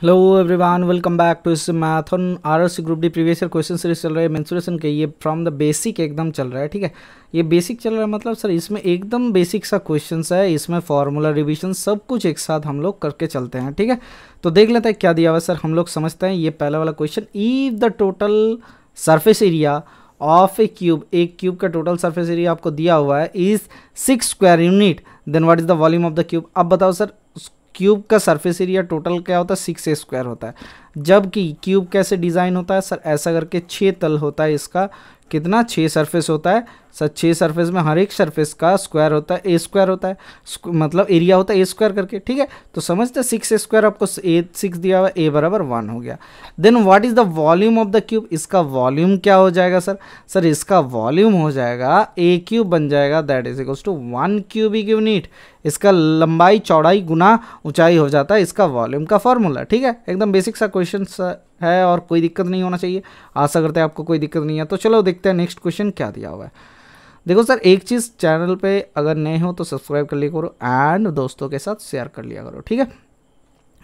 Hello everyone welcome back to इस Maithon R S group D previous year question series चल रहा है mensuration के ये फ्रॉम द बेसिक एकदम चल रहा है, ठीक है? ये बेसिक चल रहा है मतलब सर इसमें एकदम बेसिक सा क्वेश्चन है, इसमें फार्मूला रिविजन सब कुछ एक साथ हम लोग करके चलते हैं, ठीक है? तो देख लेते हैं क्या दिया हुआ सर हम लोग समझते हैं ये पहला वाला question E the total surface area of a cube एक क्यूब का टोटल सर्फेस एरिया आपको दिया हुआ है is six square unit then what is the volume of the cube अब बताओ सर क्यूब का सरफेस एरिया टोटल क्या होता है? सिक्स स्क्वायर होता है। जबकि क्यूब कैसे डिज़ाइन होता है? सर, ऐसा करके छः तल होता है इसका। कितना? छः सरफेस होता है। सर छः सरफेस में हर एक सरफेस का स्क्वायर होता है ए स्क्वायर होता है मतलब एरिया होता है ए स्क्वायर करके, ठीक है? तो समझते सिक्स स्क्वायर आपको ए सिक्स दिया हुआ ए बराबर वन हो गया। Then what is the volume of the cube इसका वॉल्यूम क्या हो जाएगा सर सर इसका वॉल्यूम हो जाएगा ए क्यूब बन जाएगा that is equals to one cubic unit इसका लंबाई, चौड़ाई गुना ऊंचाई हो जाता है इसका वॉल्यूम का फॉर्मूला ठीक है? एकदम बेसिक सा क्वेश्चन है और कोई दिक्कत नहीं होना चाहिए। आशा करते हैं आपको कोई दिक्कत नहीं है। तो चलो देखते हैं नेक्स्ट क्वेश्चन क्या दिया हुआ है। देखो सर, एक चीज़ चैनल पे अगर नए हो तो सब्सक्राइब कर लिया करो एंड दोस्तों के साथ शेयर कर लिया करो, ठीक है?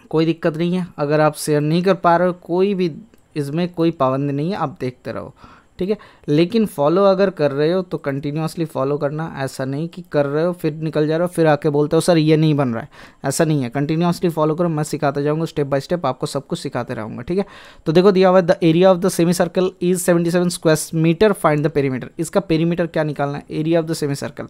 कोई दिक्कत नहीं है। अगर आप शेयर नहीं कर पा रहे हो, कोई भी, इसमें कोई पाबंदी नहीं है, आप देखते रहो। ठीक है? लेकिन फॉलो अगर कर रहे हो तो कंटिन्यूसली फॉलो करना। ऐसा नहीं कि कर रहे हो, फिर निकल जा रहे हो, फिर आके बोलते हो, सर, ये नहीं बन रहा है। ऐसा नहीं है। कंटिन्यूसली फॉलो करो, मैं सिखाते जाऊँगा स्टेप बाय स्टेप आपको सब कुछ सिखाते रहूँगा, ठीक है? तो देखो, दिया हुआ the area of the semi circle is seventy seven square metre find the perimeter इसका पेरीमीटर क्या निकालना है? Area of the semi circle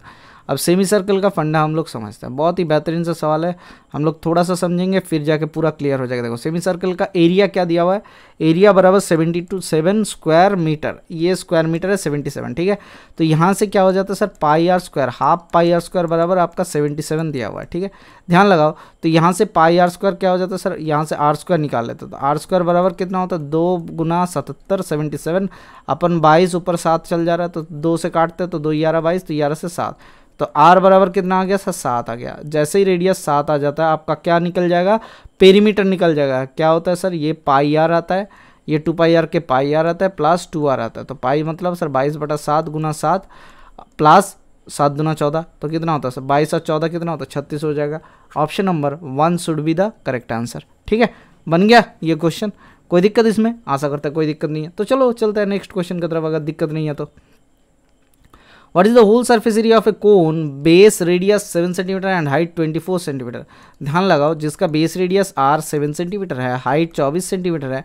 अब सेमी सर्कल का फंडा हम लोग समझते हैं। बहुत ही बेहतरीन सा सवाल है। हम लोग थोड़ा सा समझेंगे, फिर जाके पूरा क्लियर हो जाएगा। देखो सेमी सर्कल का एरिया क्या दिया हुआ है? एरिया बराबर seventy two seven square metre ये स्क्वायर मीटर है सेवेंटी सेवन ठीक है? तो यहाँ से क्या हो जाता है sir pi R square half pi R square बराबर आपका सेवेंटी सेवन दिया हुआ है, ठीक है? ध्यान लगाओ तो यहाँ से पाई आर स्क्वायर क्या हो जाता है सर यहाँ से आर स्क्वायर निकाल लेते तो आर स्क्वायर बराबर कितना होता है? दो गुना सतहत्तर सेवेंटी सेवन अपन बाईस ऊपर सात चल जा रहा है तो दो से काटते तो दो ग्यारह बाईस तो ग्यारह से सात। तो आर बराबर कितना आ गया? सर, सात आ गया। जैसे ही रेडियस सात आ जाता है, आपका क्या निकल जाएगा? पेरीमीटर निकल जाएगा। क्या होता है, सर? ये पाई आर आता है। ये टू पाई आर के पाई आर आता है प्लस टू आर आता है। तो पाई मतलब सर, बाईस बटा सात गुना सात प्लस सात गुना चौदह। तो कितना होता है, सर? बाईस और चौदह कितना होता है? छत्तीस हो जाएगा। Option number one should be the correct answer ठीक है? बन गया ये क्वेश्चन कोई दिक्कत इसमें? आशा करता है कोई दिक्कत नहीं है। तो चलो, चलते हैं नेक्स्ट क्वेश्चन की तरफ़। अगर दिक्कत नहीं है तो। What is the whole surface area of a cone? Base radius 7 cm and height 24 cm ध्यान लगाओ, जिसका बेस रेडियस आर 7 सेंटीमीटर है हाइट 24 सेंटीमीटर है,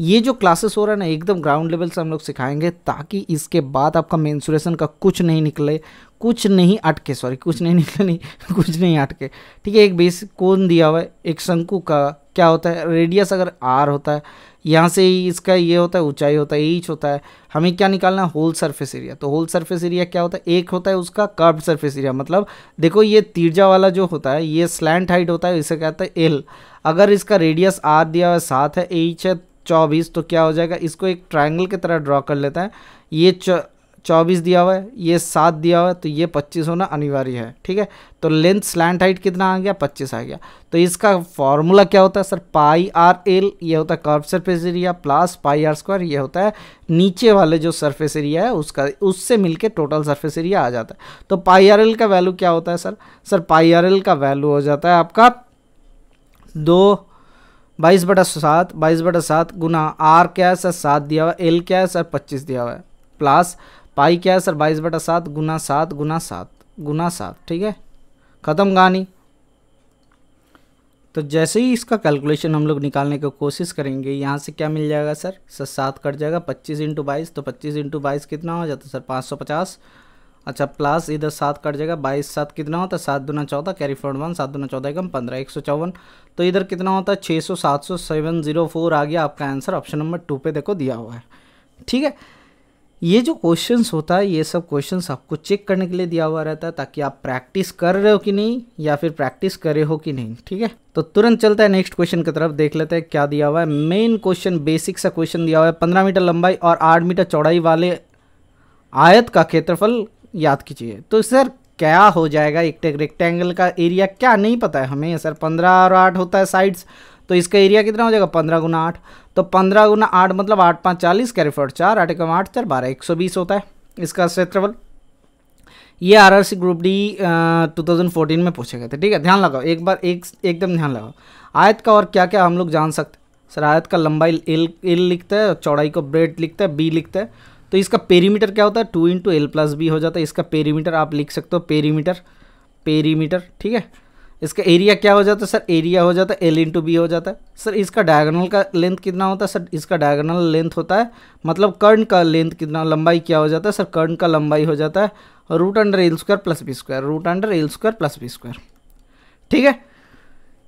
ये जो क्लासेस हो रहा है ना, एकदम ग्राउंड लेवल से हम लोग सिखाएँगे ताकि इसके बाद आपका मेंसुरेशन का कुछ नहीं निकले, कुछ नहीं अटके सॉरी कुछ नहीं निकले नहीं, कुछ नहीं अटके। ठीक है, एक बेस कोन दिया हुआ है, एक शंकु का, क्या होता है रेडियस अगर आर होता है यहाँ से ही इसका ये होता है, ऊंचाई होता है, ईच होता है। हमें क्या निकालना है? होल सरफेस एरिया तो होल सरफेस एरिया क्या होता है? एक होता है उसका कर्व सरफेस एरिया मतलब देखो ये तीर्जा वाला जो होता है, ये स्लैंट हाइट होता है, इसे कहते हैं एल अगर इसका रेडियस आर दिया हुआ सात है एच है, चौबीस तो क्या हो जाएगा? इसको एक ट्राइंगल की तरह ड्रॉ कर लेता है। ये चौबीस दिया हुआ है, ये सात दिया हुआ है तो ये पच्चीस होना अनिवार्य है, ठीक है? तो लेंथ स्लैंट हाइट कितना आ गया? पच्चीस आ गया। तो इसका फॉर्मूला क्या होता है सर? पाई आर एल, ये होता है curve surface area plus pi R square ये होता है नीचे वाले जो सरफेस एरिया है, उसका, उससे मिलके टोटल सरफेस एरिया आ जाता है। तो पाई आर एल का वैल्यू क्या होता है sir? Sir, pi R L का वैल्यू हो जाता है आपका दो बाईस बटा सात, बाईस बटा सात गुना आर क्या है सर? सात दिया हुआ है, एल क्या है सर? पच्चीस दिया हुआ है प्लस पाई क्या है सर? बाईस बटा सात गुना सात गुना सात गुना सात, ठीक है? ख़त्म कहानी। तो जैसे ही इसका कैलकुलेशन हम लोग निकालने की कोशिश करेंगे, यहाँ से क्या मिल जाएगा सर? सर, सात कट जाएगा, पच्चीस इंटू बाईस तो पच्चीस इंटू बाईस कितना हो जाता सर? पाँच सौ पचास। अच्छा प्लस इधर सात कट जाएगा, बाईस सात कितना होता है? सात दुना चौदह कैरी फॉर्ड वन सात दुना चौदह कम पंद्रह, एक सौ चौवन। तो इधर कितना होता है? छः सौ सात सौ सेवन ज़ीरो फोर आ गया, आपका आंसर ऑप्शन नंबर टू पे देखो दिया हुआ है। ठीक है? ये जो क्वेश्चंस होता है, ये सब क्वेश्चंस आपको चेक करने के लिए दिया हुआ रहता है, ताकि आप प्रैक्टिस कर रहे हो कि नहीं, या फिर प्रैक्टिस करे हो कि नहीं, ठीक है? तो तुरंत चलता है नेक्स्ट क्वेश्चन की तरफ़, देख लेते हैं क्या दिया हुआ है। मेन क्वेश्चन बेसिक सा क्वेश्चन दिया हुआ है, पंद्रह मीटर लंबाई और आठ मीटर चौड़ाई वाले आयत का क्षेत्रफल याद कीजिए। तो सर, क्या हो जाएगा? एक रेक्टेंगल का एरिया क्या? नहीं पता है हमें, सर, पंद्रह और आठ होता है साइड्स तो इसका एरिया कितना हो जाएगा? पंद्रह गुना आठ। तो पंद्रह गुना आठ मतलब आठ पाँच चालीस कैरी फॉर चार, आठ कम आठ चार, बारह एक सौ बीस होता है इसका क्षेत्रफल। ये R R C group D two thousand fourteen में पूछे गए थे, ठीक है? ध्यान लगाओ, एक बार एक, एकदम ध्यान लगाओ। आयत का और क्या क्या हम लोग जान सकते सर, आयत का लंबाई एल एल लिखता है, चौड़ाई को ब्रेड लिखता है बी लिखता है। तो इसका पेरीमीटर क्या होता है? Two into L plus B हो जाता है। इसका पेरीमीटर आप लिख सकते हो पेरीमीटर पेरीमीटर ठीक है? इसका एरिया क्या हो जाता है सर एरिया हो जाता है एल इंटू बी हो जाता है। सर इसका डायगोनल का लेंथ कितना होता है सर इसका डायगोनल लेंथ होता है मतलब कर्ण का लेंथ कितना, लंबाई क्या हो जाता है सर कर्ण का लंबाई हो जाता है root under L square plus B square root under L square plus B square ठीक है?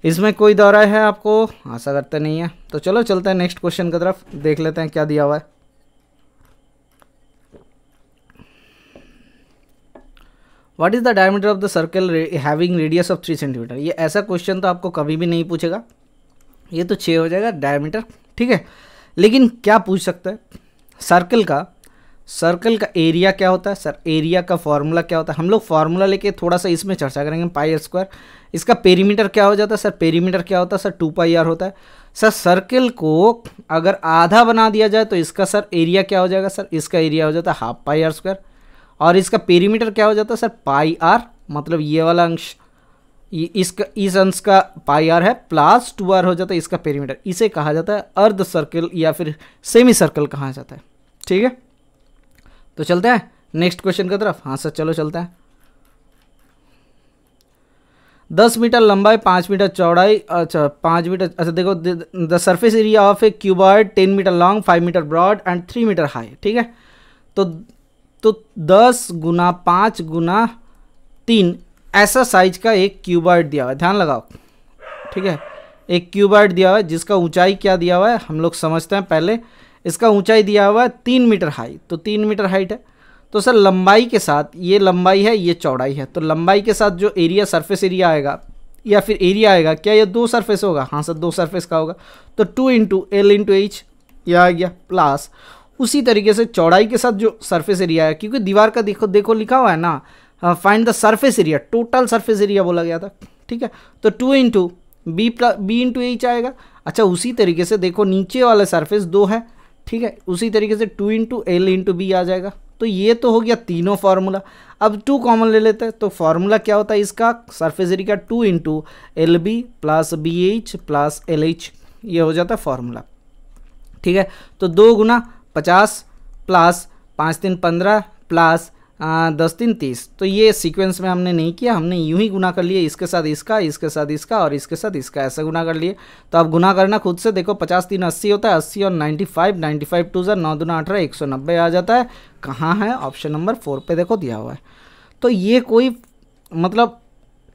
इसमें कोई दौरा है आपको? आशा करते नहीं है। तो चलो, चलते हैं नेक्स्ट क्वेश्चन की तरफ़, देख लेते हैं क्या दिया हुआ है। What is the diameter of the circle having radius of three centimetre ये ऐसा क्वेश्चन तो आपको कभी भी नहीं पूछेगा। ये तो छः हो जाएगा डायमीटर ठीक है? लेकिन क्या पूछ सकता है? सर्कल का सर्कल का एरिया क्या होता है? सर एरिया का फॉर्मूला क्या होता है? हम लोग फार्मूला लेके थोड़ा सा इसमें चर्चा करेंगे पाई स्क्वायर इसका पेरीमीटर क्या हो जाता है? सर पेरीमीटर क्या होता है? सर टू पाई आर होता है। सर सर्कल को अगर आधा बना दिया जाए तो इसका सर एरिया क्या हो जाएगा? सर इसका एरिया हो जाता है हाफ़ पाई आर स्क्वायर और इसका पेरीमीटर क्या हो जाता है सर पाई आर मतलब ये वाला अंश इसका, इस अंश का पाई आर है प्लस टू आर हो जाता है इसका पेरीमीटर इसे कहा जाता है अर्ध सर्कल या फिर सेमी सर्कल कहा जाता है। ठीक है? तो चलते हैं नेक्स्ट क्वेश्चन की तरफ़। हाँ सर चलो चलते हैं। दस मीटर लंबाई, पाँच मीटर चौड़ाई अच्छा पाँच मीटर अच्छा देखो, the surface area of a cuboid ten metre long five metre broad and three metre high ठीक है? तो तो दस गुना पाँच गुना तीन, ऐसा साइज़ का एक क्यूबॉइड दिया हुआ है। ध्यान लगाओ। ठीक है? एक क्यूबॉइड दिया हुआ है, जिसका ऊंचाई क्या दिया हुआ है, हम लोग समझते हैं पहले। इसका ऊंचाई दिया हुआ है तीन मीटर हाइट तो तीन मीटर हाइट है। तो सर, लंबाई के साथ, ये लंबाई है, ये चौड़ाई है। तो लंबाई के साथ जो एरिया सरफेस एरिया आएगा, या फिर एरिया आएगा, क्या ये दो सरफेस होगा? हाँ सर, दो सरफेस का होगा। तो two into L into H यह आ गया प्लस उसी तरीके से चौड़ाई के साथ जो सरफेस एरिया है, क्योंकि दीवार का देखो देखो लिखा हुआ है ना find the surface area total surface area बोला गया था, ठीक है? तो two into B plus B into H आएगा। अच्छा उसी तरीके से देखो, नीचे वाला सरफेस दो है, ठीक है? उसी तरीके से two into L into B आ जाएगा। तो ये तो हो गया तीनों फार्मूला अब टू कॉमन ले लेते हैं तो फार्मूला क्या होता है इसका? Surface area two into L B plus B H plus L H ये हो जाता है फार्मूला ठीक है? तो दो गुना पचास प्लस पाँच तीन पंद्रह प्लस दस तीन तीस। तो ये सीक्वेंस में हमने नहीं किया, हमने यूँ ही गुना कर लिए, इसके साथ इसका, इसके साथ इसका और इसके साथ इसका, ऐसा गुना कर लिए। तो अब गुना करना खुद से, देखो पचास तीन अस्सी होता है, अस्सी और ninety five ninety five two ज़र, नौ दुना अठारह, एक सौ नब्बे आ जाता है। कहाँ है? ऑप्शन नंबर फोर पे देखो दिया हुआ है। तो ये कोई मतलब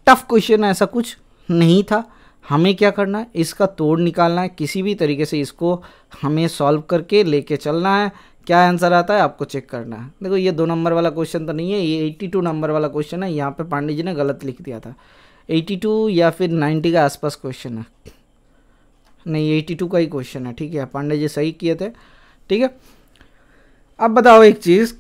टफ क्वेश्चन ऐसा कुछ नहीं था। हमें क्या करना है? इसका तोड़ निकालना है। किसी भी तरीके से इसको हमें सॉल्व करके लेके चलना है। क्या आंसर आता है? आपको चेक करना है। देखो, ये दो नंबर वाला क्वेश्चन तो नहीं है, ये एट्टी टू नंबर वाला क्वेश्चन है। यहाँ पे पांडे जी ने गलत लिख दिया था। एट्टी टू या फिर नाइन्टी का आसपास क्वेश्चन है। नहीं एट्टी टू का ही क्वेश्चन है। ठीक है, पांडे जी सही किए थे। ठीक है, अब बताओ एक चीज़।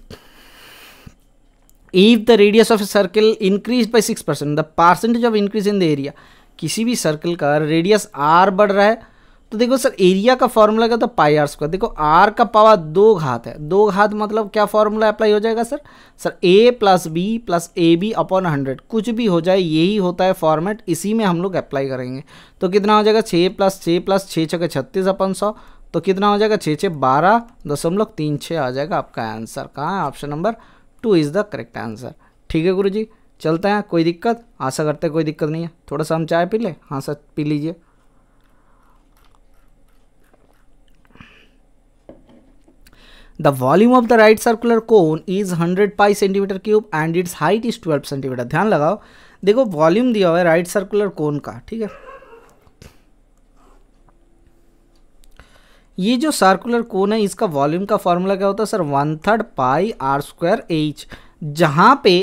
If the radius of circle increase by six the percentage of increase in the area किसी भी सर्कल का रेडियस आर बढ़ रहा है तो देखो सर एरिया का फॉर्मूला क्या था? पाई आर स्क्वायर देखो आर का पावर दो घात है। दो घात मतलब क्या फॉर्मूला अप्लाई हो जाएगा sir sir A plus B plus A B upon hundred कुछ भी हो जाए, यही होता है फॉर्मेट इसी में हम लोग अप्लाई करेंगे। तो कितना हो जाएगा? छः प्लस छः प्लस छः छः छत्तीस अपन सौ. तो कितना हो जाएगा? छः छः बारह दशमलव तीन छः आ जाएगा आपका आंसर कहाँ है? Option number two is the correct answer ठीक है गुरु जी चलते हैं, कोई दिक्कत? आशा करते कोई दिक्कत नहीं है। थोड़ा सा हम चाय पी लें? हाँ सर, पी लीजिए। The volume of the right circular cone is 100 pi centimetre cube and its height is 12 centimetre ध्यान लगाओ। देखो वॉल्यूम दिया हुआ है राइट सर्कुलर कोन का, ठीक है? ये जो सर्कुलर कोन है, इसका वॉल्यूम का फॉर्मूला क्या होता है sir one third pi R square H जहाँ पे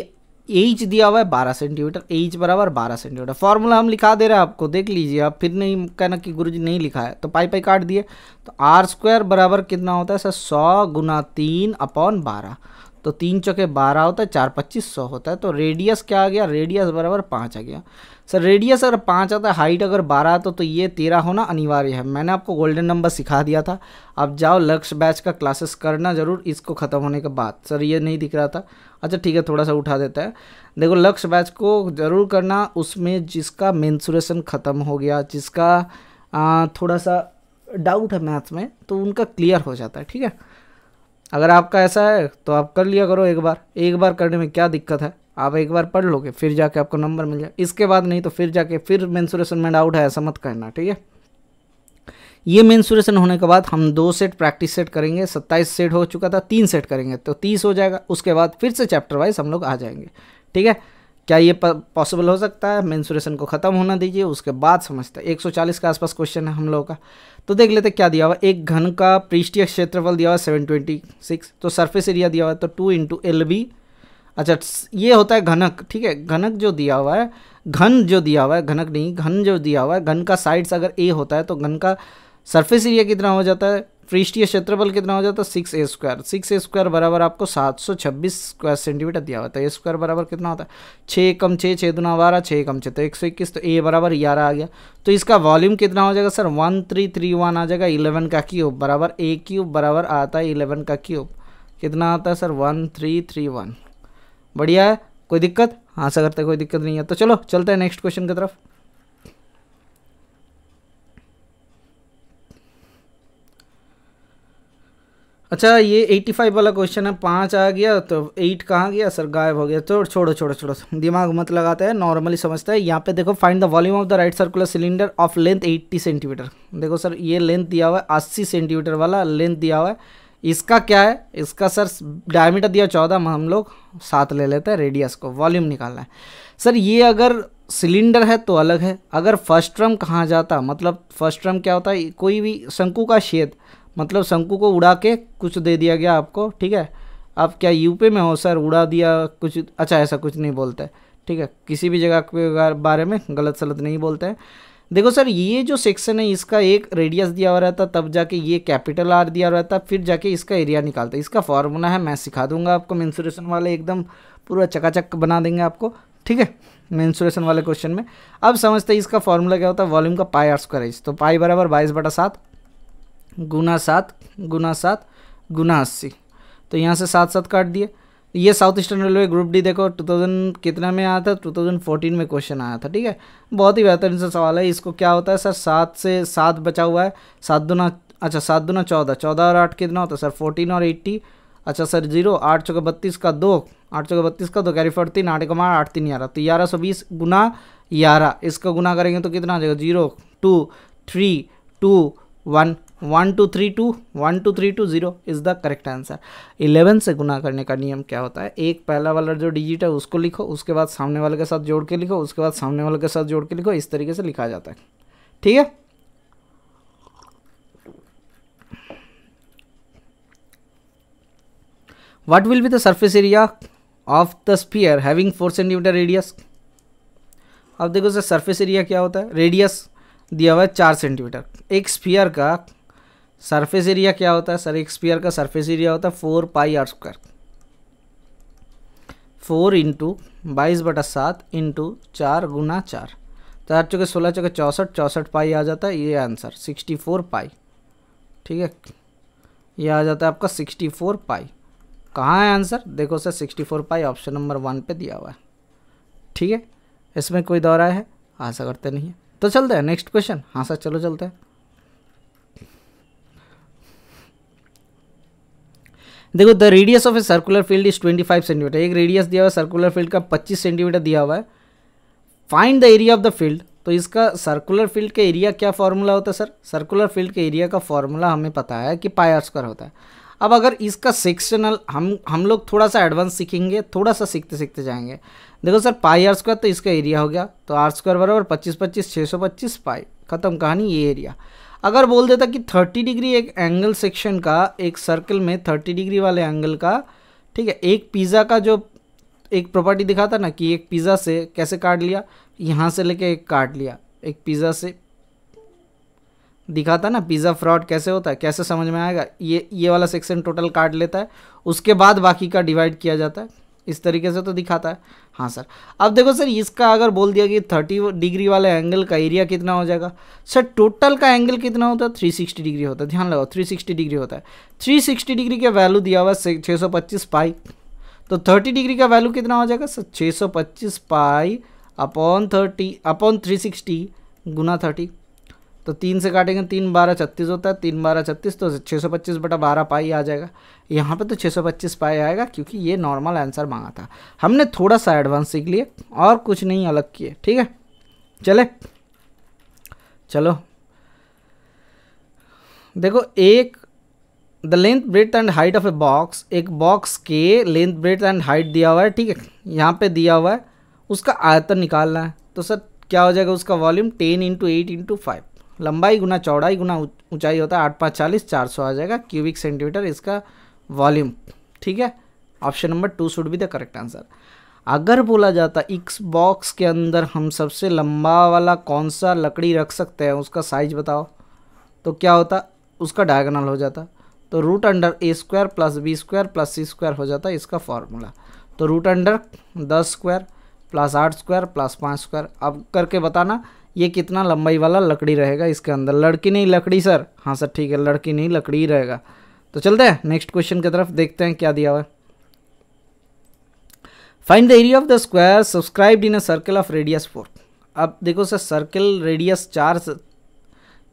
एच दिया हुआ है बारह सेंटीमीटर एच बराबर बारह सेंटीमीटर। फॉर्मूला हम लिखा दे रहे हैं आपको, देख लीजिए आप, फिर नहीं कहना कि गुरु जी नहीं लिखा है तो पाई पाई काट दिए। तो आर स्क्वायर बराबर कितना होता है सर? सौ गुना तीन अपॉन बारह। तो तीन चौके बारह होता है, चार पच्चीस सौ होता है तो रेडियस क्या आ गया? रेडियस बराबर पाँच आ गया। सर रेडियस अगर पाँच आता है हाइट अगर बारह आता तो ये तेरह होना अनिवार्य है। मैंने आपको गोल्डन नंबर सिखा दिया था। अब जाओ लक्ष्य बैच का क्लासेस करना ज़रूर इसको ख़त्म होने के बाद। सर ये नहीं दिख रहा था। अच्छा ठीक है थोड़ा सा उठा देता है। देखो लक्ष्य बैच को ज़रूर करना उसमें जिसका मेंसुरेशन ख़त्म हो गया जिसका आ, थोड़ा सा डाउट है मैथ्स में तो उनका क्लियर हो जाता है ठीक है? अगर आपका ऐसा है तो आप कर लिया करो एक बार। एक बार करने में क्या दिक्कत है? आप एक बार पढ़ लोगे, फिर जाके आपको नंबर मिल जाए। इसके बाद नहीं तो फिर जाके, फिर मेंसुरेशन में डाउट है, ऐसा मत करना, ठीक है? ये मेंसुरेशन होने के बाद हम दो सेट प्रैक्टिस सेट करेंगे, सत्ताईस सेट हो चुका था, तीन सेट करेंगे तो तीस हो जाएगा, उसके बाद फिर से चैप्टर वाइज हम लोग आ जाएँगे, ठीक है? क्या ये पॉसिबल हो सकता है? मेंसुरेशन को ख़त्म होना दीजिए, उसके बाद समझते हैं। 140 के आसपास क्वेश्चन है हम लोगों का। तो देख लेते क्या दिया हुआ एक घन का पृष्ठीय क्षेत्रफल दिया हुआ सेवन ट्वेंटी सिक्स तो सरफेस एरिया दिया हुआ तो टू इंटू एल बी अच्छा ये होता है घनक, ठीक है? घनक जो दिया हुआ है, घन जो दिया हुआ है, घनक नहीं, घन जो दिया हुआ है, घन का साइड्स अगर ए होता है तो घन का सरफेस एरिया कितना हो जाता है? पृष्ठीय क्षेत्रफल कितना हो जाता है? Six A square six A square बराबर आपको सात सौ छब्बीस स्क्वायर सेंटीमीटर दिया हुआ था ए स्क्वायर बराबर कितना होता है? छः कम छः छः दुना बारह छः कम छः तो एक सौ इक्कीस तो ए बराबर ग्यारह आ गया। तो इसका वॉल्यूम कितना हो जाएगा sir? One three three one आ जाएगा। इलेवन का क्यूब बराबर ए क्यूब बराबर आता है इलेवन का क्यूब कितना आता है sir? One three three one बढ़िया है, कोई दिक्कत? हाँ सर करते कोई दिक्कत नहीं है। तो चलो, चलते हैं नेक्स्ट क्वेश्चन की तरफ़। अच्छा ये 85 वाला क्वेश्चन है, पाँच आ गया तो एट कहाँ गया? सर, गायब हो गया। तो छोड़ो छोड़ो छोड़ो। दिमाग मत लगाते हैं नॉर्मली समझते हैं। यहाँ पे देखो find the volume of the right circular cylinder of length 80 centimetre देखो, सर, ये लेंथ दिया हुआ है 80 सेंटीमीटर वाला लेंथ दिया हुआ है। इसका क्या है? इसका सर डायमीटर दिया चौदह, हम लोग सात ले लेते हैं रेडियस को वॉल्यूम निकालना है। सर, ये अगर सिलेंडर है तो अलग है। अगर फ़र्स्ट ट्रम कहाँ जाता? मतलब फ़र्स्ट ट्रम क्या होता है? कोई भी शंकु का छेद मतलब शंकु को उड़ा के कुछ दे दिया गया आपको, ठीक है? आप क्या यूपी में हो सर? उड़ा दिया कुछ अच्छा ऐसा कुछ नहीं बोलते, ठीक है? किसी भी जगह के बारे में गलत सलत नहीं बोलते हैं। देखो सर, ये जो सेक्शन है, इसका एक रेडियस दिया हुआ रहता, तब जाके ये कैपिटल आर दिया हुआ रहता, फिर जाके इसका एरिया निकालता। इसका फॉर्मूला है, मैं सिखा दूँगा आपको मेंसुरेशन वाले एकदम पूरा चकाचक बना देंगे आपको, ठीक है? मेंसुरेशन वाले क्वेश्चन में। अब समझते हैं इसका फॉर्मूला क्या होता है वॉल्यूम का पाई आर स्क्वायर तो पाई बराबर बाईस बटा सात, गुना सात गुना सात, गुना अस्सी। तो यहाँ से सात सात काट दिए। ये south eastern railway group D देखो 2000 कितना में आया था? 2014 में क्वेश्चन आया था, ठीक है? बहुत ही बेहतरीन सा सवाल है। इसको क्या होता है सर? सात से सात बचा हुआ है। सात दुना अच्छा सात दुना चौदह। चौदह और आठ कितना होता है सर? फोर्टीन और एट्टी। अच्छा सर, ज़ीरो। आठ चौका बत्तीस का दो। आठ चौका बत्तीस का दो कैरी फोर्टीन आठ का मार आठ तीन ग्यारह। तो ग्यारह सौ बीस गुना ग्यारह। इसका गुना करेंगे तो कितना आ जाएगा? Zero. Two three two one one two three two, one two three two zero is the correct answer eleven से गुना करने का नियम क्या होता है? एक पहला वाला जो डिजिट है, उसको लिखो, उसके बाद सामने वाले के साथ जोड़ के लिखो, उसके बाद सामने वाले के साथ जोड़ के लिखो, इस तरीके से लिखा जाता है। ठीक है? What will be the surface area of the sphere having 4 cm radius? अब देखो सर सरफेस एरिया क्या होता है? रेडियस दिया हुआ है चार सेंटीमीटर एक स्फीयर का सरफेस एरिया क्या होता है? सर, एक स्पीयर का सरफेस एरिया होता है four pi R square. Four into बाईस बटा सात इंटू चार गुना चार। चार चौके सोलह, चौके चौंसठ चौंसठ पाई आ जाता है, ये आंसर, सिक्सटी फोर पाई। ठीक है? ये आ जाता है आपका सिक्सटी फोर पाई। कहाँ है आंसर? देखो sir, sixty four pi option number one पे दिया हुआ है। ठीक है? इसमें कोई दौरा है? आशा करते नहीं है। तो चलते हैं, नेक्स्ट क्वेश्चन। हाँ सर, चलो चलते हैं। देखो the radius of a circular field is 25 centimetre एक रेडियस दिया हुआ है सर्कुलर फ़ील्ड का 25 सेंटीमीटर दिया हुआ है। Find the area of the field तो इसका सर्कुलर फ़ील्ड का एरिया क्या फॉर्मूला होता है सर सर्कुलर फ़ील्ड के एरिया का फॉर्मूला हमें पता है कि पाई आर स्क्वायर होता है। अब अगर इसका सेक्शनल हम हम लोग थोड़ा सा एडवांस सीखेंगे, थोड़ा सा सीखते सीखते जाएँगे। देखो सर पाई आर स्क्वायर तो इसका एरिया हो गया। तो आर स्क्वायर बराबर पच्चीस पच्चीस छः सौ पच्चीस पाई खत्म कहानी, ये एरिया अगर बोल देता कि 30 डिग्री एक एंगल सेक्शन का, एक सर्कल में 30 डिग्री वाले एंगल का, ठीक है, एक पिज़्ज़ा का जो एक प्रॉपर्टी दिखाता ना कि एक पिज़्ज़ा से कैसे काट लिया, यहाँ से लेके एक काट लिया, एक पिज़्ज़ा से दिखाता ना पिज़्ज़ा फ्रॉड कैसे होता है, कैसे समझ में आएगा, ये ये वाला सेक्शन टोटल काट लेता है, उसके बाद बाकी का डिवाइड किया जाता है। इस तरीके से तो दिखाता है। हाँ सर। अब देखो सर, इसका अगर बोल दिया कि थर्टी डिग्री वाले एंगल का एरिया कितना हो जाएगा? सर टोटल का एंगल कितना होता है? थ्री सिक्सटी डिग्री होता है। ध्यान लगाओ थ्री सिक्सटी डिग्री होता है। थ्री सिक्सटी डिग्री का वैल्यू दिया हुआ है छः सौ पच्चीस पाई तो थर्टी डिग्री का वैल्यू कितना हो जाएगा? सर छः सौ पच्चीस pi upon thirty upon three sixty गुना थर्टी तो तीन से काटेंगे, तीन बारह छत्तीस होता है, तीन बारह छत्तीस तो छः सौ पच्चीस बटा बारह पाई आ जाएगा। यहाँ पे तो छः सौ पच्चीस पाई आएगा, क्योंकि ये नॉर्मल आंसर मांगा था। हमने थोड़ा सा एडवांस सीख लिए और कुछ नहीं, अलग किए, ठीक है? चले, चलो। देखो, एक the length breadth and height of a box एक बॉक्स के लेंथ ब्रेथ एंड हाइट दिया हुआ है, ठीक है? यहाँ पे दिया हुआ है, उसका आयतन निकालना है। तो सर, क्या हो जाएगा उसका volume ten into eight into five लंबाई गुना चौड़ाई गुना ऊंचाई होता है, आठ पाँच चालीस, चार सौ आ जाएगा क्यूबिक सेंटीमीटर इसका वॉल्यूम ठीक है? Option number two should be the correct answer अगर बोला जाता इस बॉक्स के अंदर हम सबसे लंबा वाला कौन सा लकड़ी रख सकते हैं? उसका साइज़ बताओ। तो क्या होता? उसका डायगनल हो जाता। तो root under A square plus B square plus C square हो जाता इसका फॉर्मूला तो रूट अंडर दस स्क्वायर प्लस आठ स्क्वायर प्लस पाँच स्क्वायर अब करके बताना ये कितना लंबाई वाला लकड़ी रहेगा इसके अंदर? लड़की नहीं, लकड़ी सर। हाँ सर, ठीक है, लड़की नहीं, लकड़ी ही रहेगा। तो चलते हैं नेक्स्ट क्वेश्चन की तरफ़ देखते हैं क्या दिया हुआ है। Find the area of the square subscribed in a circle of radius four अब देखो सर सर्कल रेडियस चार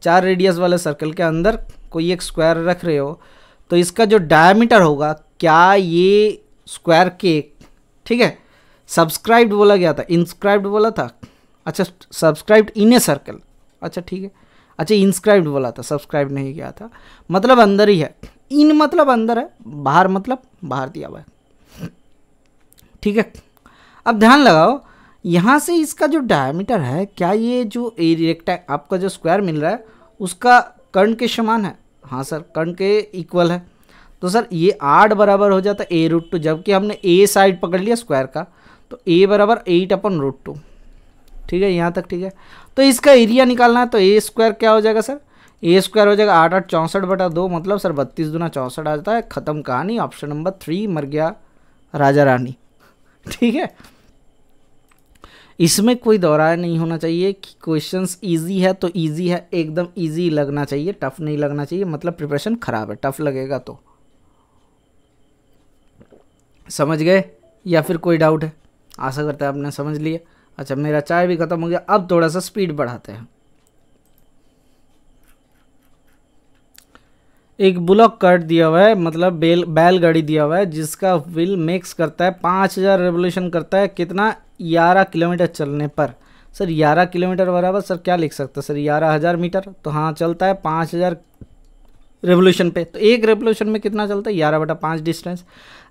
चार रेडियस वाले सर्कल के अंदर कोई एक स्क्वायर रख रहे हो तो इसका जो डायमीटर होगा, क्या ये स्क्वायर के ठीक है? सब्सक्राइब्ड बोला गया था इंस्क्राइब्ड बोला था अच्छा सब्सक्राइब्ड इन ए सर्कल अच्छा ठीक है। अच्छा इंस्क्राइब्ड बोला था सब्सक्राइब नहीं किया था। मतलब अंदर ही है। इन मतलब अंदर है, बाहर मतलब बाहर दिया हुआ है। ठीक है। अब ध्यान लगाओ, यहाँ से इसका जो डायमीटर है, क्या ये जो एरिएक्टा आपका जो स्क्वायर मिल रहा है, उसका कर्ण के समान है? हाँ सर, कर्ण के इक्वल है। तो सर, ये आठ बराबर हो जाता है ए रूट टू जबकि हमने ए साइड पकड़ लिया स्क्वायर का तो ए बराबर एट अपन रूट टू ठीक है, यहाँ तक ठीक है। तो इसका एरिया निकालना है तो ए स्क्वायर क्या हो जाएगा सर? ए स्क्वायर हो जाएगा आठ आठ चौंसठ बटा दो मतलब सर बत्तीस दुना चौंसठ आ जाता है। ख़त्म कहानी ऑप्शन नंबर थ्री मर गया राजा रानी। ठीक है? इसमें कोई दोहराया नहीं होना चाहिए कि क्वेश्चंस इजी है तो इजी है, एकदम इजी लगना चाहिए टफ नहीं लगना चाहिए मतलब प्रिपरेशन खराब है टफ लगेगा तो। समझ गए? या फिर कोई डाउट है? आशा करता है आपने समझ लिया। अच्छा मेरा चाय भी ख़त्म हो गया। अब थोड़ा सा स्पीड बढ़ाते हैं। एक ब्लॉक कट दिया हुआ है मतलब बेल, बैलगाड़ी दिया हुआ है, जिसका व्हील मिक्स करता है, पाँच हज़ार रेवोल्यूशन करता है, कितना? ग्यारह किलोमीटर चलने पर। सर, ग्यारह किलोमीटर बराबर, सर, क्या लिख सकते हैं? सर, ग्यारह हज़ार मीटर? तो हाँ चलता है, पाँच हज़ार रेवोल्यूशन पे। तो एक रेवोल्यूशन में कितना चलता है? ग्यारह बटा पाँच डिस्टेंस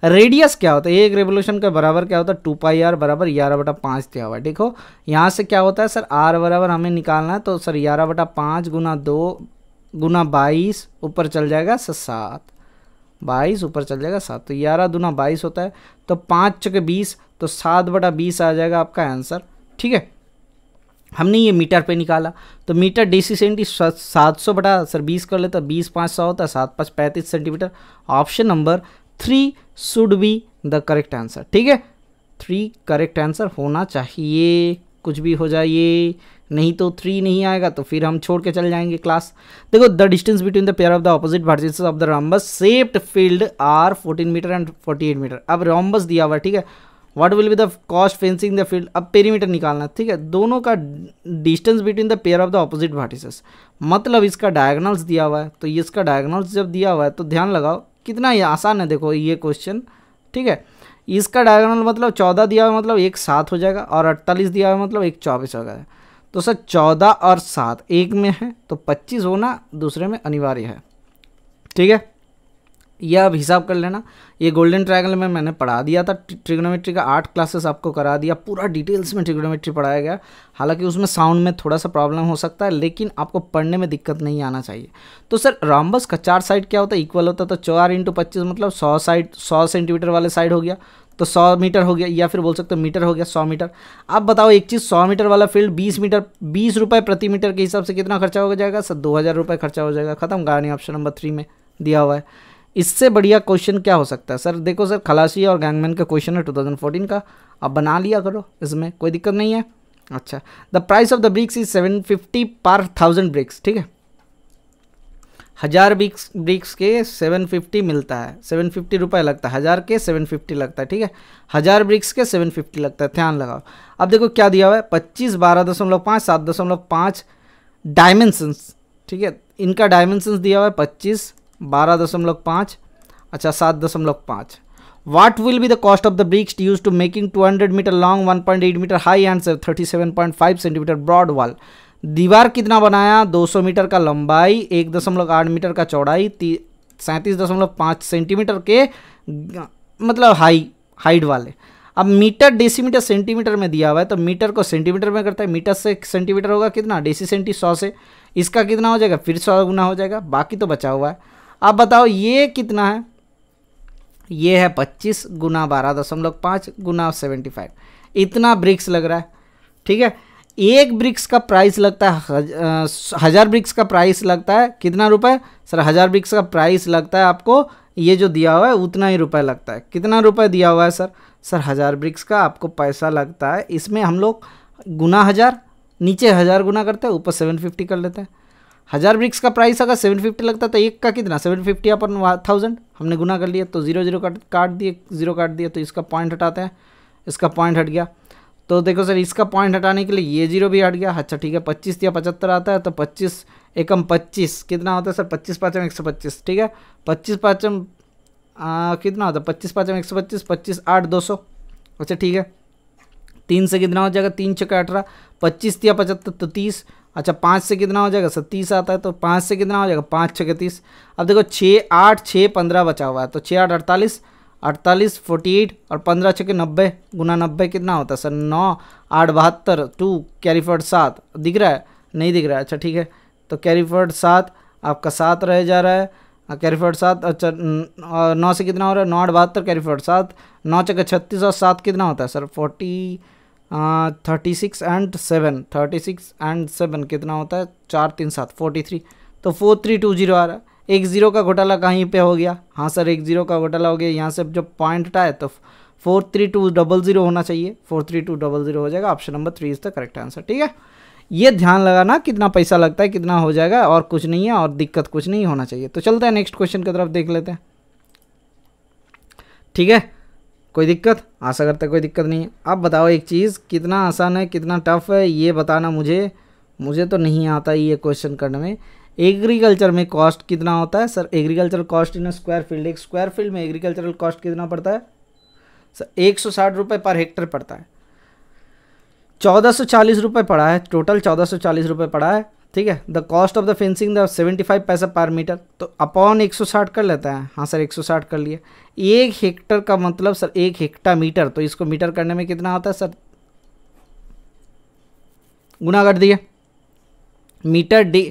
रेडियस क्या होता है? एक रेवोल्यूशन का बराबर क्या होता है? टू पाई आर बराबर ग्यारह बटा पाँच दिया हुआ है। देखो, यहाँ से क्या होता है? सर आर बराबर हमें निकालना है तो सर, ग्यारह बटा पाँच गुना दो गुना बाईस ऊपर चल जाएगा सर, सात। बाईस ऊपर चल जाएगा सात। तो ग्यारह दुना बाईस होता है तो पाँच चौके बीस तो सात बटा बीस आ जाएगा आपका आंसर। ठीक है? हमने ये मीटर पे निकाला। तो मीटर डी सी सेंटी सात सौ बटा सर बीस कर लेता, बीस पाँच सौ होता, सात पाँच पैंतीस centimetre. Option number three should be the correct answer. ठीक है? थ्री करेक्ट आंसर होना चाहिए। कुछ भी हो ये नहीं तो थ्री नहीं आएगा तो फिर हम छोड़ के चल जाएँगे क्लास। देखो, the distance between the pair of the opposite vertices of the rhombus, shaped field are 14 metre and 48 metre. अब रॉम्बस दिया हुआ ठीक है? What will be the cost fencing the field अब पेरीमीटर निकालना है ठीक है? दोनों का distance between the pair of the opposite vertices मतलब इसका डायगनल्स दिया हुआ है तो ये इसका डायगनल्स जब दिया हुआ है तो ध्यान लगाओ, कितना ये आसान है देखो ये क्वेश्चन ठीक है? इसका डायगोनल मतलब चौदह दिया हुआ मतलब एक सात हो जाएगा, और अड़तालीस दिया हुआ मतलब एक चौबीस हो जाएगा तो सर चौदह और सात एक में है तो पच्चीस होना दूसरे में अनिवार्य है, ठीक है? यह अब हिसाब कर लेना। ये गोल्डन ट्रायंगल में मैंने पढ़ा दिया था। ट्रिग्नोमेट्री का आठ क्लासेस आपको करा दिया। पूरा डिटेल्स में ट्रिग्नोमेट्री पढ़ाया गया। हालाँकि उसमें साउंड में थोड़ा सा प्रॉब्लम हो सकता है, लेकिन आपको पढ़ने में दिक्कत नहीं आना चाहिए। तो सर रामबस का चार साइड क्या होता है? इक्वल होता तो चार इंटू पच्चीस मतलब सौ साइड सौ सेंटीमीटर वाले साइड हो गया। तो सौ मीटर हो गया, या फिर बोल सकते हो मीटर हो गया, सौ मीटर। अब बताओ एक चीज़, सौ मीटर वाला फ़ील्ड बीस मीटर, बीस रुपये प्रति मीटर के हिसाब से कितना खर्चा हो जाएगा? सर, दो हज़ार रुपये खर्चा हो जाएगा। खत्म, कहानी ऑप्शन नंबर थ्री में दिया हुआ है। इससे बढ़िया क्वेश्चन क्या हो सकता है? सर, देखो सर, खलासी और गैंगमैन का क्वेश्चन है 2014 का। अब बना लिया करो इसमें, कोई दिक्कत नहीं है। अच्छा the price of the bricks is 750 per thousand BRICS ठीक है? हज़ार ब्रिक्स ब्रिक्स के 750 मिलता है। 750 फिफ्टी रुपये लगता है, हज़ार के 750 लगता है, ठीक है? हज़ार ब्रिक्स के 750 लगता है, ध्यान लगाओ। अब देखो क्या दिया हुआ है, पच्चीस, बारह दशमलव पाँच, सात दशमलव पाँच डायमेंशंस ठीक है? इनका डायमेंशंस दिया हुआ है पच्चीस बारह दशमलव पाँच अच्छा सात दशमलव पाँच। What will be the cost of the bricks use to making two hundred metre long one point eight metre high and thirty seven point five centimetre broad wall दीवार कितना बनाया? 200 मीटर का लंबाई, एक दशमलव आठ मीटर का चौड़ाई सैंतीस दशमलव पाँच सेंटीमीटर के मतलब हाई हाइट वाले। अब मीटर, डेसीमीटर, सेंटीमीटर में दिया हुआ है तो मीटर को सेंटीमीटर में करता है। मीटर से सेंटीमीटर होगा कितना? डेसी सेंटी सौ से। इसका कितना हो जाएगा? फिर सौ गुना हो जाएगा। बाकी तो बचा हुआ है। अब बताओ ये कितना है? ये है पच्चीस गुना बारह दशमलव पाँच गुना सेवेंटी फाइव। इतना ब्रिक्स लग रहा है, ठीक है? एक ब्रिक्स का प्राइस लगता है हज़ार ब्रिक्स का प्राइस लगता है, कितना रुपए? सर, हज़ार ब्रिक्स का प्राइस लगता है आपको, ये जो दिया हुआ है, उतना ही रुपए लगता है। कितना रुपए दिया हुआ है, सर? सर, हज़ार ब्रिक्स का आपको पैसा लगता है, इसमें हम लोग गुना हज़ार, नीचे हज़ार गुना करते हैं, ऊपर सेवन फिफ्टी कर लेते हैं। हज़ार ब्रिक्स का प्राइस अगर सेवन फिफ्टी लगता तो एक का कितना? सेवन फिफ्टी अपन थाउज़ेंड हमने गुना कर लिया तो ज़ीरो ज़ीरो काट काट दिए ज़ीरो काट दिया तो इसका पॉइंट हटाते हैं। इसका पॉइंट हट गया। तो देखो सर इसका पॉइंट हटाने के लिए ये ज़ीरो भी हट गया। अच्छा ठीक है, पच्चीस या पचहत्तर आता है तो पच्चीस एकम पच्चीस। कितना होता है सर पच्चीस पाँचम एक सौ पच्चीस, ठीक है? पच्चीस पाँचम कितना होता है? पच्चीस पाँचम एक सौ पच्चीस पच्चीस आठ दो सौ। अच्छा ठीक है। तीन से कितना हो जाएगा? तीन छः का अठारह। पच्चीस या पचहत्तर तो तीस। अच्छा पाँच से कितना हो जाएगा? सर, तीस आता है तो पाँच से कितना हो जाएगा? पाँच छः के तीस। अब देखो छः आठ छः पंद्रह बचा हुआ है। तो छः आठ, अड़तालीस। अड़तालीस फोर्टी एट और पंद्रह छः के नब्बे गुना नब्बे कितना होता है? सर, नौ, आठ, बहत्तर, टू कैरीफर्ड सात। दिख रहा है? नहीं दिख रहा है। अच्छा ठीक है। तो कैरीफर्ड सात आपका सात रह जा रहा है। कैरीफर्ड सात अच्छा नौ से कितना हो रहा है? नौ, आठ, बहत्तर कैरीफर्ड सात। नौ चक्के छत्तीस और सात कितना होता है? Sir, forty thirty six and seven thirty six and seven कितना होता है? चार, तीन, सात फोर्टी थ्री तो फोर थ्री टू ज़ीरो आ रहा है। एक ज़ीरो का घोटाला कहीं पे हो गया? हाँ सर, एक ज़ीरो का घोटाला हो गया। यहाँ से जब पॉइंट हटाए तो four three two double zero होना चाहिए। Four three two double zero हो जाएगा। Option number three is the correct answer ठीक है? ये ध्यान लगाना कितना पैसा लगता है, कितना हो जाएगा, और कुछ नहीं है, और दिक्कत कुछ नहीं होना चाहिए। तो चलते हैं नेक्स्ट क्वेश्चन की तरफ़ देख लेते हैं। ठीक है? कोई दिक्कत? आशा करते कोई दिक्कत नहीं है। अब बताओ एक चीज़, कितना आसान है, कितना टफ है, ये बताना मुझे। मुझे तो नहीं आता ये क्वेश्चन करने में। एग्रीकल्चर में कॉस्ट कितना होता है? Sir agriculture cost in square field एक स्क्वायर फ़ील्ड में एग्रीकल्चरल कॉस्ट कितना पड़ता है? सर एक सौ साठ रुपये पर हेक्टर पड़ता है। चौदह सौ चालीस रुपये पड़ा है। टोटल चौदह सौ चालीस रुपये पड़ा है। ठीक है? The cost of the fencing the seventy five पैसा पर मीटर तो अपॉन एक सौ साठ कर लेता है। हाँ सर, एक सौ साठ कर लिए। एक हेक्टर का मतलब सर, एक हेक्टा मीटर तो इसको मीटर करने में कितना आता है सर? गुना कर दिए। मीटर डे,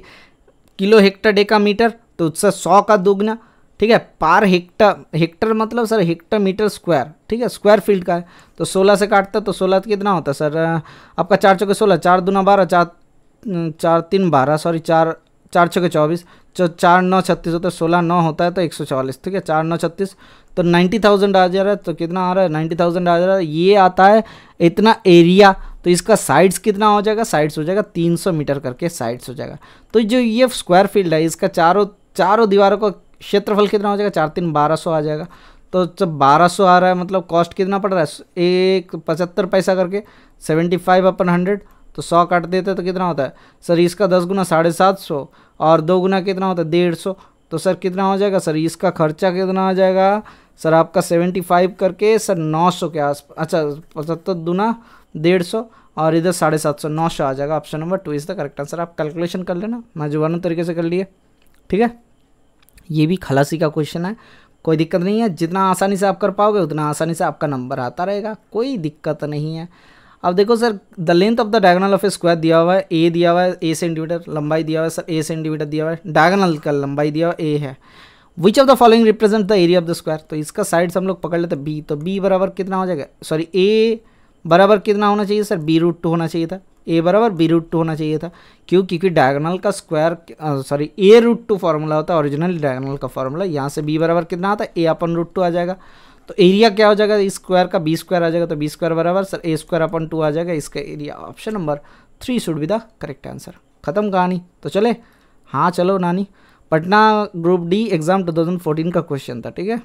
किलो हेक्टर डे का मीटर तो उससे सौ का दोगुना। ठीक है? पार हेक्टर हेक्टर मतलब सर हेक्टर मीटर स्क्वायर ठीक है? स्क्वायर फ़ील्ड का है। तो सोलह से काटता तो सोलह कितना होता है सर? आपका चार चौके सोलह, चार दूना बारह, चार चार, तीन, बारह सॉरी चार चार छः चौबीस, जो चार, नौ, छत्तीस होता है, सोलह, नौ होता है तो एक सौ चौवालीस, ठीक है, चार, नौ, छत्तीस तो नाइन्टी थाउज़ेंड आ जा रहा है तो कितना आ रहा है नाइन्टी थाउज़ेंड आ जा रहा है, ये आता है इतना एरिया तो इसका साइड्स कितना हो जाएगा साइड्स हो जाएगा, तीन सौ मीटर करके साइड्स हो जाएगा तो जो ये स्क्वायर फ़ील्ड है, इसका चारों चारों दीवारों का क्षेत्रफल कितना हो जाएगा, चार, तीन, बारह सौ आ जाएगा तो जब बारह सौ आ रहा है मतलब कॉस्ट कितना पड़ रहा है, एक पचहत्तर पैसा करके सेवेंटी फाइव अपन हंड्रेड तो सौ काट देते तो कितना होता है? सर, इसका दस गुना साढ़े सात सौ और दो गुना कितना होता है? डेढ़ सौ। तो सर, कितना हो जाएगा? सर, इसका खर्चा कितना आ जाएगा? सर, आपका सेवेंटी फाइव करके सर, नौ सौ के आस अच्छा पचहत्तर दुना डेढ़ सौ और इधर साढ़े सात सौ, नौ सौ आ जाएगा। Option number two is the correct answer. आप कैलकुलेशन कर लेना। मैं जुबानों तरीके से कर लिए। ठीक है? ये भी खलासी का क्वेश्चन है। कोई दिक्कत नहीं है। जितना आसानी से आप कर पाओगे, उतना आसानी से आपका नंबर आता रहेगा। कोई दिक्कत नहीं है। अब देखो sir the length of the diagonal of a square दिया हुआ है ए दिया हुआ है ए सेंटीमीटर लंबाई दिया हुआ है, सर ए सेंटीमीटर दिया हुआ है डायगोनल का लंबाई दिया हुआ ए है। Which of the following represent the area of the square तो इसका साइड्स हम लोग पकड़ लेते हैं बी तो बी बराबर कितना हो जाएगा? सॉरी ए बराबर कितना होना चाहिए, सर? बी रूट टू होना चाहिए था। ए बराबर बी रूट टू होना चाहिए था क्यों क्योंकि डायगोनल का square sorry A root two formula होता है ओरिजिनल डायगोनल का फार्मूला यहाँ से बी बराबर कितना आता है? ए अपन रूट टू आ जाएगा। तो एरिया क्या हो जाएगा? स्क्वायर का बी स्क्वायर आ जाएगा तो बी स्क्वायर बराबर sir A square upon two आ जाएगा। इसका area option number three should be the correct answer खत्म कहानी। तो चले। हाँ चलो नानी। पटना ग्रुप डी एग्ज़ाम 2014 का क्वेश्चन था, ठीक है?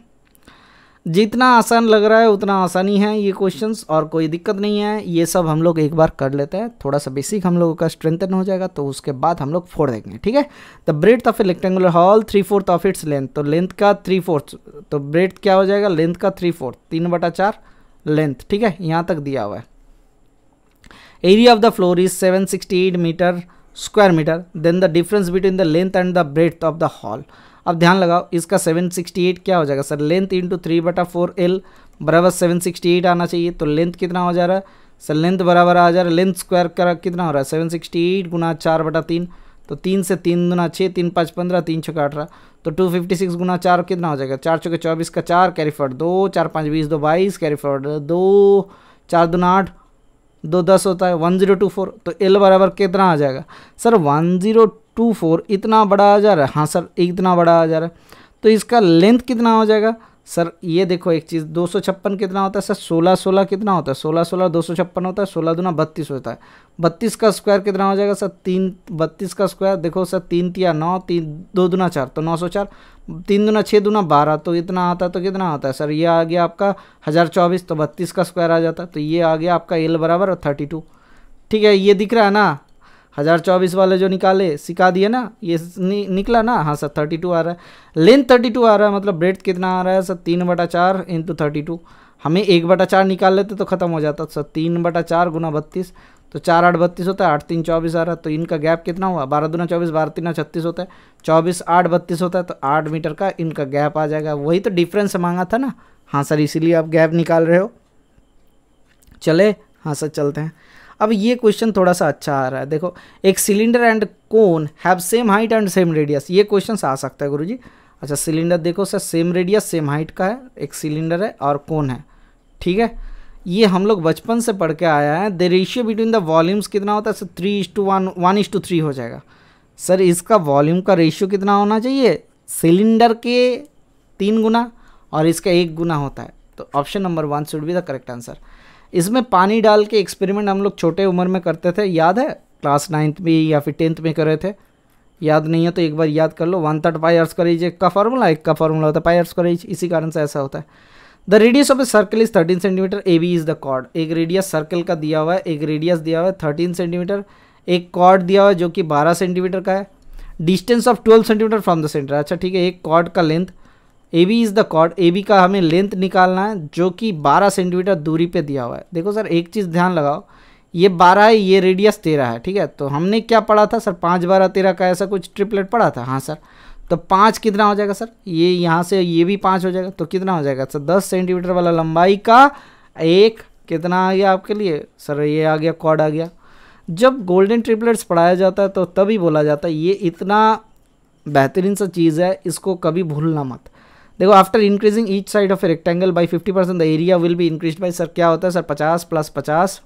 जितना आसान लग रहा है, उतना आसानी है ये क्वेश्चंस और कोई दिक्कत नहीं है। ये सब हम लोग एक बार कर लेते हैं। थोड़ा सा बेसिक हम लोगों का स्ट्रेंथन हो जाएगा तो उसके बाद हम लोग फोड़ देंगे ठीक है? The breadth of a rectangular hall three fourth of its length तो लेंथ का थ्री फोर्थ तो ब्रेथ क्या हो जाएगा? लेंथ का थ्री फोर्थ तीन बटा चार लेंथ ठीक है? यहाँ तक दिया हुआ है। Area of the floor is seven sixty eight metre square metre then the difference between the length and the breadth of the hall अब ध्यान लगाओ, इसका 768 क्या हो जाएगा? सर लेंथ इंटू थ्री बटा फोर एल बराबर सेवन सिक्सटी एट आना चाहिए तो लेंथ कितना हो जा रहा है? सर लेंथ बराबर आ जा रहा है लेंथ स्क्वायर का कितना हो रहा है? सेवन सिक्सटी एट गुना चार बटा तीन तो तीन से तीन गुना छः तीन पाँच पंद्रह, तीन छः अठारह तो टू फिफ्टी सिक्स गुना चार कितना हो जाएगा? चार चौके चौबीस का चार कैरी फॉर्ड दो, चार पाँच बीस, दो बाईस कैरी फॉर्ड दो, चार दुना आठ, दो दस होता है वन ज़ीरो टू फोर तो एल बराबर कितना आ जाएगा? Sir one zero two four इतना बड़ा आ जा रहा है। हाँ सर, इतना बड़ा आ जा रहा है। तो इसका लेंथ कितना हो जाएगा? सर, ये देखो एक चीज़, दो सौ छप्पन कितना होता है सर? सोलह सोलह कितना होता है? सोलह सोलह, दो सौ छप्पन होता है, सोलह दुना बत्तीस होता है। बत्तीस का स्क्वायर कितना हो जाएगा सर? तीन, बत्तीस का स्क्वायर, देखो सर, तीन तिया नौ, तीन, दो दुना चार तो नौ सौ चार, तीन दुना छः दुना बारह तो इतना आता है तो कितना आता है? सर, ये आ गया आपका हज़ार चौबीस तो बत्तीस का स्क्वायर आ जाता है तो ये आ गया आपका एल बराबर थर्टी टू। ठीक है, ये दिख रहा है ना? हज़ार चौबीस वाले जो निकाले सिखा दिए ना ये नि, निकला ना? हाँ सर थर्टी टू आ रहा है। लेंथ थर्टी टू आ रहा है मतलब ब्रेथ कितना आ रहा है? सर तीन बटा चार इंटू थर्टी टू हमें एक बटा चार निकाल लेते तो ख़त्म हो जाता। सर तीन बटा चार गुना बत्तीस तो चार आठ बत्तीस होता है आठ तीन चौबीस आ रहा है तो इनका गैप कितना हुआ? बारह दुना चौबीस बारह तीन छत्तीस होता है। चौबीस आठ बत्तीस होता है तो आठ मीटर का इनका गैप आ जाएगा। वही तो डिफरेंस मांगा था ना। हाँ सर इसीलिए आप गैप निकाल रहे हो। चले हाँ सर चलते हैं। अब ये क्वेश्चन थोड़ा सा अच्छा आ रहा है। देखो, एक cylinder and cone have same height and same radius ये क्वेश्चन आ सकता है गुरुजी। अच्छा सिलेंडर देखो sir same radius same height का है। एक सिलेंडर है और कोन है। ठीक है? ये हम लोग बचपन से पढ़ के आया है। The ratio between the volumes कितना होता है? Sir three is two one one is two three हो जाएगा। सर, इसका वॉल्यूम का रेशियो कितना होना चाहिए? सिलेंडर के तीन गुना और इसका एक गुना होता है। तो option number one should be the correct answer इसमें पानी डाल के एक्सपेरिमेंट हम लोग छोटे उम्र में करते थे। याद है? क्लास नाइन्थ में या फिर टेंथ में कर थे। याद नहीं है तो एक बार याद कर लो। वन थर्ड पाई अर्स करेज एक का फॉर्मूला एक का फॉर्मूला होता है। पाई अर्स करेज इसी कारण से ऐसा होता है। The radius of a circle is thirteen centimetre A B is the chord एक रेडियस सर्कल का दिया हुआ है। एक रेडियस दिया हुआ है। थर्टीन सेंटीमीटर एक कॉर्ड दिया हुआ है जो कि बारह सेंटीमीटर का है। Distance of twelve centimetre from the centre अच्छा ठीक है। एक कॉर्ड का length A B is the chord A B का हमें लेंथ निकालना है, जो कि 12 सेंटीमीटर दूरी पे दिया हुआ है। देखो सर, एक चीज़ ध्यान लगाओ। ये 12 है, ये रेडियस तेरह है, ठीक है? तो हमने क्या पढ़ा था सर? पाँच बारह तेरह का ऐसा कुछ ट्रिपलेट पढ़ा था? हाँ सर। तो पाँच कितना हो जाएगा सर? ये यहाँ से ये भी पाँच हो जाएगा तो कितना हो जाएगा? सर दस सेंटीमीटर वाला लंबाई का एक कितना आ गया आपके लिए? सर, ये आ गया कॉर्ड आ गया। जब गोल्डन ट्रिपलेट्स पढ़ाया जाता है तो तभी बोला जाता है, ये इतना बेहतरीन सा चीज़ है, इसको कभी भूलना मत। देखो after increasing each side of a rectangle by fifty percent the area will be increase by sir क्या होता है सर पचास प्लस पचास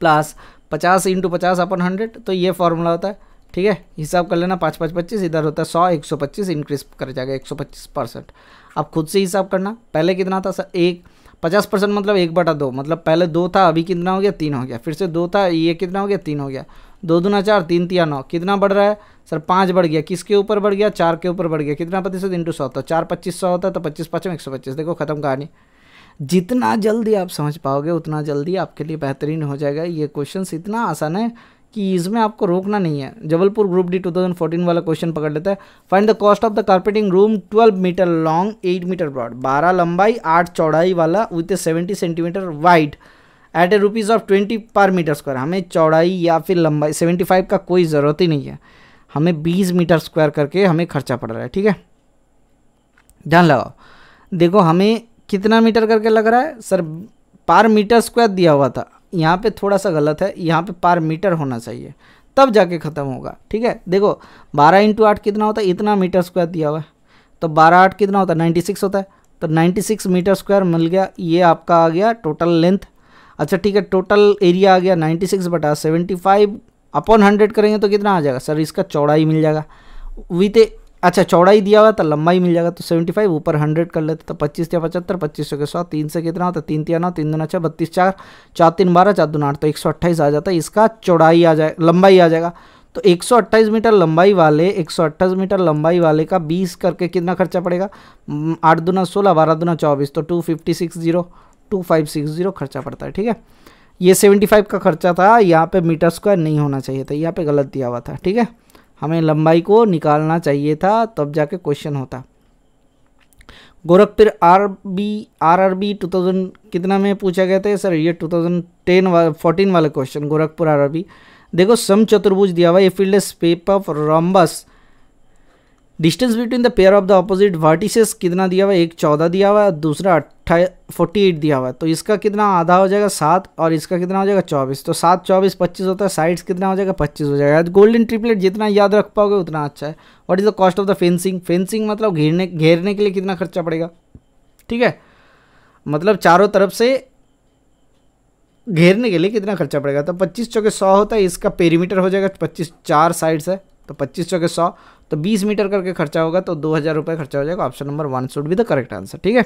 प्लस पचास इंटू पचास अपन हंड्रेड तो ये फॉर्मूला होता है, ठीक है? हिसाब कर लेना, पाँच पाँच, पच्चीस, इधर होता है, सौ, एक सौ पच्चीस इंक्रीज कर जाएगा, एक सौ पच्चीस परसेंट। आप खुद से हिसाब करना, पहले कितना था सर एक, पचास परसेंट मतलब एक बटा दो मतलब पहले दो था, अभी कितना हो गया, तीन हो गया, फिर से दो था, ये कितना हो गया, तीन हो गया। दो दुना चार, तीन तिया नौ। कितना बढ़ रहा है? सर, पाँच बढ़ गया। किसके ऊपर बढ़ गया? चार के ऊपर बढ़ गया। कितना प्रतिशत इंटू सौ? तो चार पच्चीस सौ होता है तो पच्चीस पचम एक सौ पच्चीस। देखो, खत्म कहानी। जितना जल्दी आप समझ पाओगे, उतना जल्दी आपके लिए बेहतरीन हो जाएगा। ये क्वेश्चन इतना आसान है कि इसमें आपको रोकना नहीं है। जबलपुर ग्रुप डी 2014 वाला क्वेश्चन पकड़ लेता है। Find the cost of the carpeting room 12 metre long 8 metre broad 12 लंबाई 8 चौड़ाई वाला with a 70 centimetre wide at a rupees of 20 per metre square हमें चौड़ाई या फिर लंबाई 75 का कोई ज़रूरत ही नहीं है। हमें 20 मीटर स्क्वायर करके हमें खर्चा पड़ रहा है, ठीक है? ध्यान लगाओ। देखो, हमें कितना मीटर करके लग रहा है? सर, पार मीटर स्क्वायर दिया हुआ था। यहाँ पे थोड़ा सा गलत है। यहाँ पे पार मीटर होना चाहिए। तब जाके ख़त्म होगा, ठीक है? देखो, बारह इंटू आठ कितना होता है? इतना मीटर स्क्वायर दिया हुआ है। तो बारह आठ कितना होता है? नाइन्टी सिक्स होता है। तो नाइन्टी सिक्स मीटर स्क्वायर मिल गया। ये आपका आ गया टोटल लेंथ अच्छा ठीक है टोटल एरिया आ गया नाइन्टी सिक्स बटा सेवेंटी फाइव अपॉन हंड्रेड करेंगे तो कितना आ जाएगा? सर इसका चौड़ाई मिल जाएगा। विथ ए अच्छा चौड़ाई दिया हुआ तो लंबाई मिल जाएगा तो सेवेंटी फाइव ऊपर हंड्रेड कर लेते तो पच्चीस या पचहत्तर, पच्चीस सौ के सौ तीन से कितना होता है? तीन तिया नौ, तीन दिन अच्छा बत्तीस चार चार तीन बारह, चार दो आठ तो एक सौ अट्ठाईस आ जाता है। इसका चौड़ाई आ जाए, लंबाई आ जाएगा। तो 128 मीटर लंबाई वाले 128 मीटर लंबाई वाले का 20 करके कितना खर्चा पड़ेगा? आठ दुना सोलह, बारह दुना चौबीस तो two fifty six zero two five six zero खर्चा पड़ता है, ठीक है? ये 75 का खर्चा था, यहाँ पे मीटर स्क्वायर नहीं होना चाहिए था, यहाँ पे गलत दिया हुआ था, ठीक है? हमें लंबाई को निकालना चाहिए था, तब जाके क्वेश्चन होता। Gorakhpur R B R R B two thousand कितना में पूछा गया था? सर, ये टू थाउज़ेंड टेन वा फोर्टीन वाला question Gorakhpur R R B देखो, सम चतुर्भुज दिया हुआ ये field shape of rhombus distance between the pair of the opposite vertices कितना दिया हुआ है? एक चौदह दिया हुआ है, दूसरा अट्ठा फोर्टी एट दिया हुआ है। तो इसका कितना आधा हो जाएगा? सात और इसका कितना हो जाएगा? चौबीस। तो सात, चौबीस, पच्चीस होता है, साइड्स कितना हो जाएगा? पच्चीस हो जाएगा। गोल्डन ट्रिपलेट जितना याद रख पाओगे उतना अच्छा है। What is the cost of the fencing fencing मतलब घेरने घेरने के लिए कितना खर्चा पड़ेगा? ठीक है? मतलब चारों तरफ़ से घेरने के लिए कितना खर्चा पड़ेगा? तो पच्चीस चौके सौ होता है, इसका पेरीमीटर हो जाएगा पच्चीस, चार साइड्स है। तो पच्चीस चौके सौ तो बीस मीटर करके खर्चा होगा तो दो हज़ार रुपये खर्चा हो जाएगा option number one should be the correct answer ठीक है?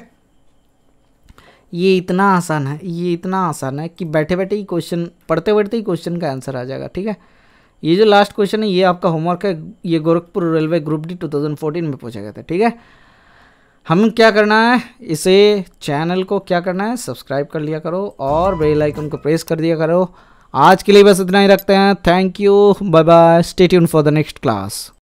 ये इतना आसान है, ये इतना आसान है कि बैठे बैठे ही क्वेश्चन पढ़ते पढ़ते ही क्वेश्चन का आंसर आ जाएगा, ठीक है? ये जो लास्ट क्वेश्चन है, ये आपका होमवर्क है, ये गोरखपुर रेलवे ग्रुप डी 2014 में पूछा गया था, ठीक है? हम क्या करना है, इसे चैनल को क्या करना है सब्सक्राइब कर लिया करो और बेल आइकन को प्रेस कर दिया करो। आज के लिए बस इतना ही रखते हैं। Thank you bye bye stay tune for the next class